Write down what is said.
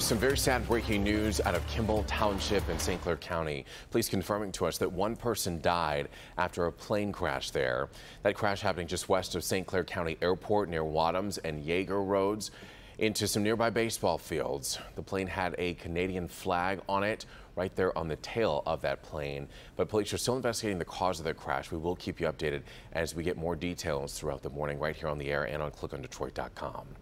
Some very sad breaking news out of Kimball Township in St. Clair County. Police confirming to us that one person died after a plane crash there. That crash happening just west of St. Clair County Airport near Wadhams and Yeager Roads into some nearby baseball fields. The plane had a Canadian flag on it right there on the tail of that plane. But police are still investigating the cause of the crash. We will keep you updated as we get more details throughout the morning right here on the air and on clickondetroit.com.